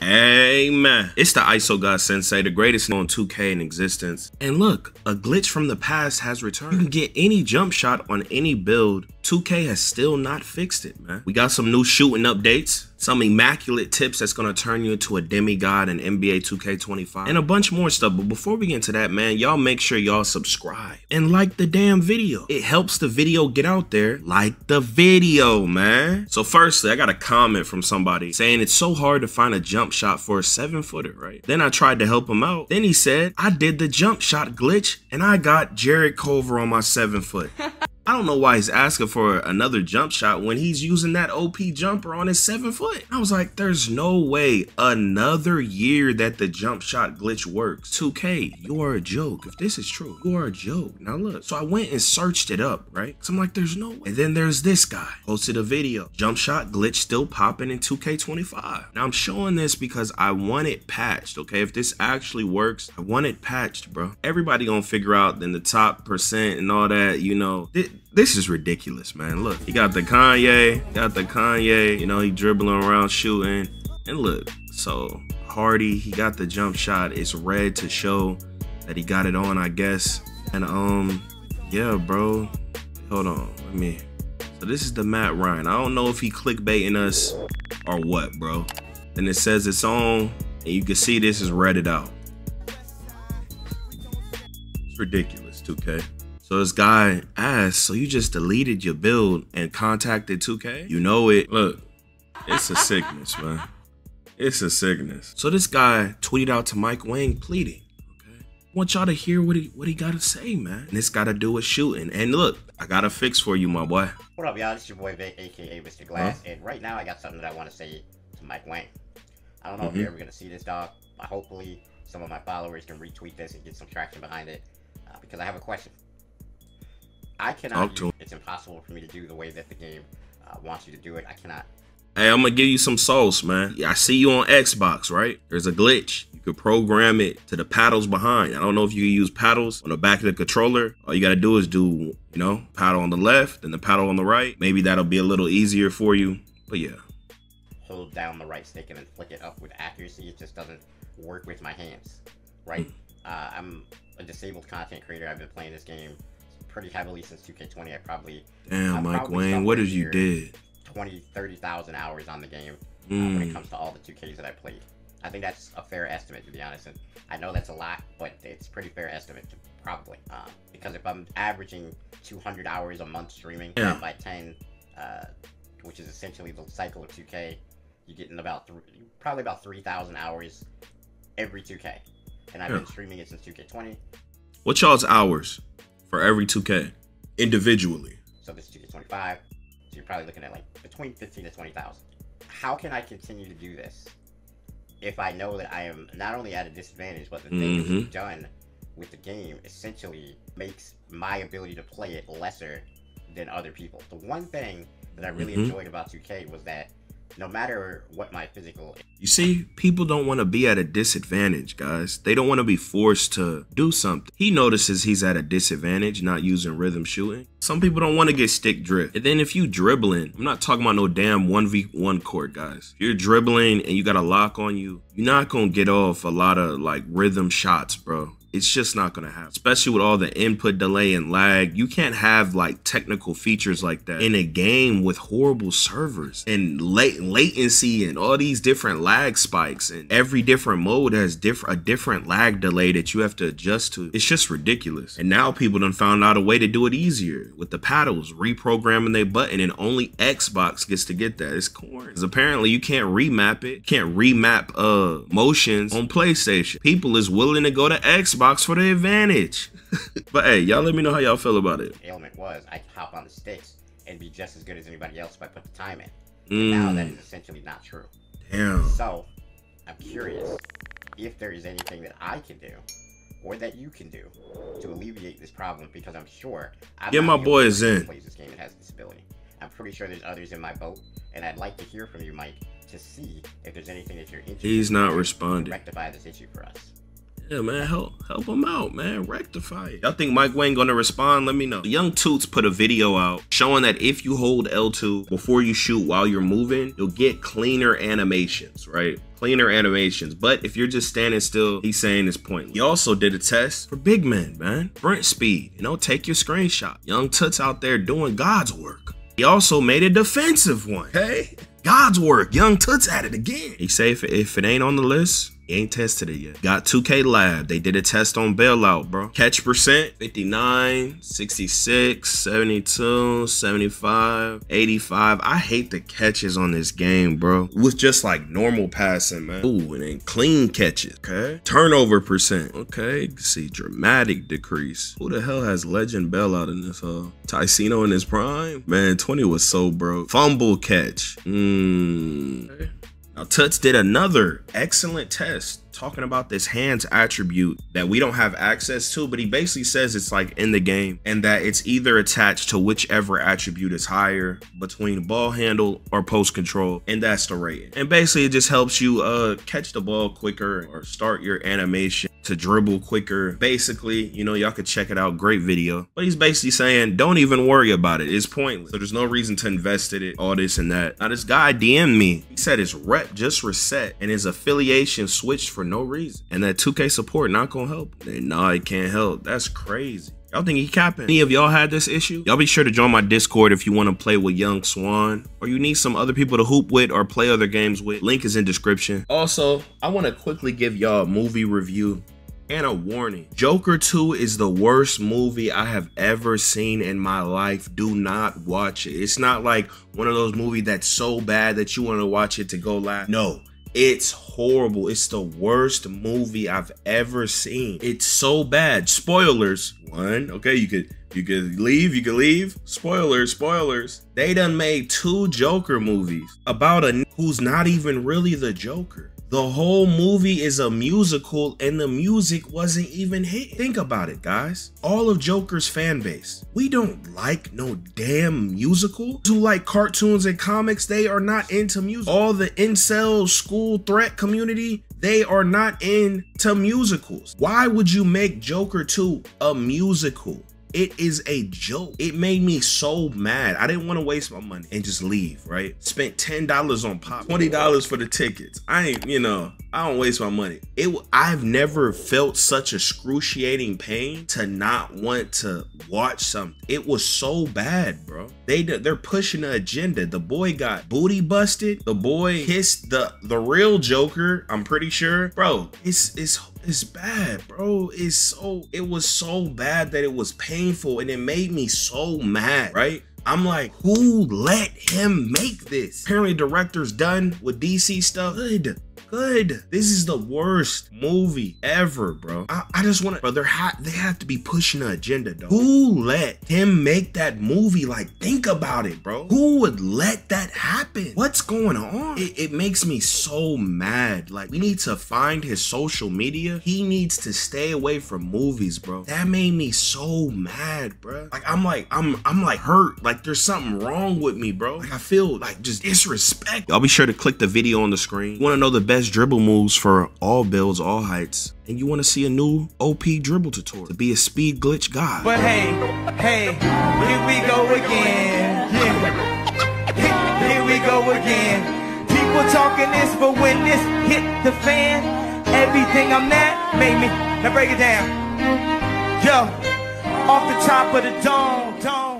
Hey. Amen. It's the ISO God Sensei, the greatest known 2K in existence. And look, a glitch from the past has returned. You can get any jump shot on any build. 2K has still not fixed it, man. We got some new shooting updates, some immaculate tips that's gonna turn you into a demigod in NBA 2K25, and a bunch more stuff. But before we get into that, man, y'all make sure y'all subscribe and like the damn video. It helps the video get out there. Like the video, man. So firstly, I got a comment from somebody saying it's so hard to find a jump shot for a seven footer, right? Then I tried to help him out. Then he said, I did the jump shot glitch and I got Jarrett Culver on my seven foot. I don't know why he's asking for another jump shot when he's using that OP jumper on his seven foot. I was like, there's no way another year that the jump shot glitch works. 2K, you are a joke. If this is true, you are a joke. Now look, so I went and searched it up, right? So I'm like, there's no way. And then there's this guy posted a video. Jump shot glitch still popping in 2K25. Now I'm showing this because I want it patched, okay? If this actually works, I want it patched, bro. Everybody gonna figure out then the top percent and all that, you know. This is ridiculous, man. Look, he got the Kanye, got the Kanye, you know, he dribbling around shooting. And look, so Hardy, he got the jump shot. It's red to show that he got it on, I guess. And um, yeah, bro. Hold on, let me. So this is the Matt Ryan. I don't know if he clickbaiting us or what, bro. And it says it's on, and you can see this is redded out. It's ridiculous, 2K. So this guy asked, so you just deleted your build and contacted 2K? You know it. Look, it's a sickness, man. It's a sickness. So this guy tweeted out to Mike Wang pleading. Okay. I want y'all to hear what he what he gotta say, man. And it's gotta do with shooting. And look, I got a fix for you, my boy. What up, y'all? This is your boy Vic, aka Mr. Glass, huh? and right now I got something that I want to say to Mike Wang. I don't know mm -hmm. if you're ever gonna see this dog. But hopefully, some of my followers can retweet this and get some traction behind it, uh, because I have a question. I cannot. Use, it's impossible for me to do the way that the game uh, wants you to do it. I cannot. Hey, I'm gonna give you some sauce, man. I see you on Xbox, right? There's a glitch. You could program it to the paddles behind. I don't know if you can use paddles on the back of the controller. All you gotta do is do, you know, paddle on the left and the paddle on the right. Maybe that'll be a little easier for you. But yeah. Hold down the right stick and then flick it up with accuracy. It just doesn't work with my hands, right? Mm. Uh, I'm a disabled content creator. I've been playing this game pretty heavily since 2K20. I probably damn I Mike Wang, what did you did? 20, 30,000 hours on the game mm. uh, when it hmm. comes to all the 2Ks that I played. I think that's a fair estimate to be honest, and I know that's a lot, but it's pretty fair estimate to probably um, because if I'm averaging 200 hours a month streaming yeah. by 10, uh, which is essentially the cycle of 2K, you're getting about th- probably about 3,000 hours every 2K, and I've yeah. been streaming it since 2K20. What y'all's hours? For every 2K individually. So this is 2K25. So you're probably looking at like between 15 to 20,000. How can I continue to do this if I know that I am not only at a disadvantage, but the things mm-hmm. done with the game essentially makes my ability to play it lesser than other people. The one thing that I really mm-hmm. enjoyed about 2K was that no matter what my physical. You see, people don't want to be at a disadvantage, guys. They don't want to be forced to do something. He notices he's at a disadvantage not using rhythm shooting. Some people don't want to get stick drift. And then if you dribbling, I'm not talking about no damn 1v1 court, guys. If you're dribbling and you got a lock on you, you're not going to get off a lot of like rhythm shots, bro it's just not going to happen. Especially with all the input delay and lag. You can't have like technical features like that in a game with horrible servers and late latency and all these different lag spikes and every different mode has different a different lag delay that you have to adjust to. It's just ridiculous. And now people done found out a way to do it easier with the paddles, reprogramming their button and only Xbox gets to get that. It's corn. Because apparently you can't remap it. Can't remap uh motions on PlayStation. People is willing to go to Xbox Xbox for the advantage. but hey, y'all let me know how y'all feel about it. Ailment was I could hop on the sticks and be just as good as anybody else if I put the time in. Mm. Now that is essentially not true. Damn. So I'm curious if there is anything that I can do or that you can do to alleviate this problem because I'm sure I'm Get my boys in. Plays this game and has disability. I'm pretty sure there's others in my boat, and I'd like to hear from you, Mike, to see if there's anything that you're interested. He's not responding. rectify this issue for us. Yeah, man, help help him out, man. Rectify it. Y'all think Mike Wang gonna respond? Let me know. Young Toots put a video out showing that if you hold L2 before you shoot while you're moving, you'll get cleaner animations, right? Cleaner animations. But if you're just standing still, he's saying it's pointless. He also did a test for big men, man. Sprint speed. You know, take your screenshot. Young Toots out there doing God's work. He also made a defensive one. Hey, God's work. Young Toots at it again. He say if, if it ain't on the list, he ain't tested it yet. Got 2K Lab. They did a test on bailout, bro. Catch percent 59, 66, 72, 75, 85. I hate the catches on this game, bro. With just like normal passing, man. Ooh, and then clean catches. Okay. Turnover percent. Okay. You can see dramatic decrease. Who the hell has legend bailout in this? Uh, Ticino in his prime? Man, 20 was so broke. Fumble catch. Mmm. Okay. Now, Tuts did another excellent test talking about this hands attribute that we don't have access to, but he basically says it's like in the game and that it's either attached to whichever attribute is higher between ball handle or post control, and that's the rating. And basically, it just helps you uh catch the ball quicker or start your animation to dribble quicker. Basically, you know, y'all could check it out. Great video. But he's basically saying, don't even worry about it. It's pointless. So there's no reason to invest in it, all this and that. Now, this guy DM'd me. He said his rep just reset and his affiliation switched for no reason. And that 2K support not gonna help. And nah, it can't help. That's crazy. Y'all think he capping? Any of y'all had this issue? Y'all be sure to join my Discord if you want to play with Young Swan or you need some other people to hoop with or play other games with. Link is in description. Also, I want to quickly give y'all a movie review and a warning. Joker 2 is the worst movie I have ever seen in my life. Do not watch it. It's not like one of those movies that's so bad that you want to watch it to go laugh. No, it's horrible. It's the worst movie I've ever seen. It's so bad. Spoilers. One, okay, you could you could leave, you could leave. Spoilers, spoilers. They done made two Joker movies about a who's not even really the Joker. The whole movie is a musical and the music wasn't even hit. Think about it, guys. All of Joker's fan base. We don't like no damn musical. Who like cartoons and comics, they are not into music. All the incel school threat community, they are not into musicals. Why would you make Joker 2 a musical? It is a joke. It made me so mad. I didn't want to waste my money and just leave, right? Spent $10 on pop, $20 for the tickets. I ain't, you know, I don't waste my money. It I've never felt such excruciating pain to not want to watch something. It was so bad, bro. They they're pushing the agenda. The boy got booty busted. The boy kissed the the real Joker, I'm pretty sure. Bro, it's it's it's bad, bro. It's so it was so bad that it was painful and it made me so mad, right? I'm like, who let him make this? Apparently, director's done with DC stuff. Good good. This is the worst movie ever, bro. I, I just want to, bro. Ha- they have to be pushing the agenda, though. Who let him make that movie? Like, think about it, bro. Who would let that happen? What's going on? It, it makes me so mad. Like, we need to find his social media. He needs to stay away from movies, bro. That made me so mad, bro. Like, I'm like, I'm, I'm like hurt. Like, there's something wrong with me, bro. Like, I feel like just disrespect. Y'all be sure to click the video on the screen. You want to know the best best dribble moves for all builds, all heights, and you want to see a new OP dribble tutorial to be a speed glitch god. But hey, hey, here we go again. Yeah. Here we go again. People talking this, but when this hit the fan, everything I'm at made me. Now break it down. Yo, off the top of the dome, dome.